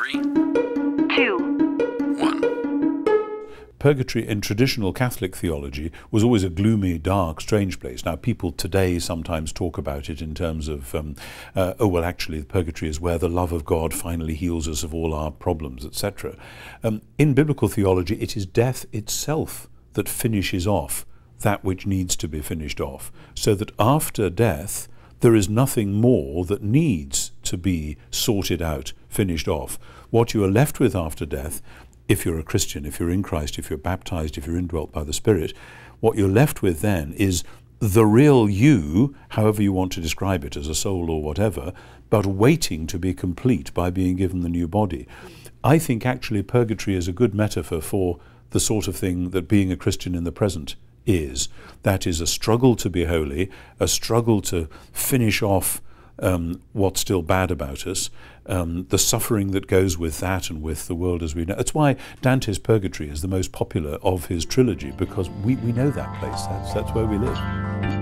Three, two, one. Purgatory in traditional Catholic theology was always a gloomy, dark, strange place. Now, people today sometimes talk about it in terms of, um, uh, oh, well, actually, purgatory is where the love of God finally heals us of all our problems, etc. Um, in biblical theology, it is death itself that finishes off that which needs to be finished off, so that after death, there is nothing more that needs to be sorted out, finished off. What you are left with after death if you're a Christian, if you're in Christ, if you're baptized, if you're indwelt by the Spirit, what you're left with then is the real you, however you want to describe it as a soul or whatever, but waiting to be complete by being given the new body. I think actually purgatory is a good metaphor for the sort of thing that being a Christian in the present is. That is a struggle to be holy, a struggle to finish off um, what's still bad about us, um, the suffering that goes with that and with the world as we know. That's why Dante's Purgatory is the most popular of his trilogy, because we, we know that place. That's, that's where we live.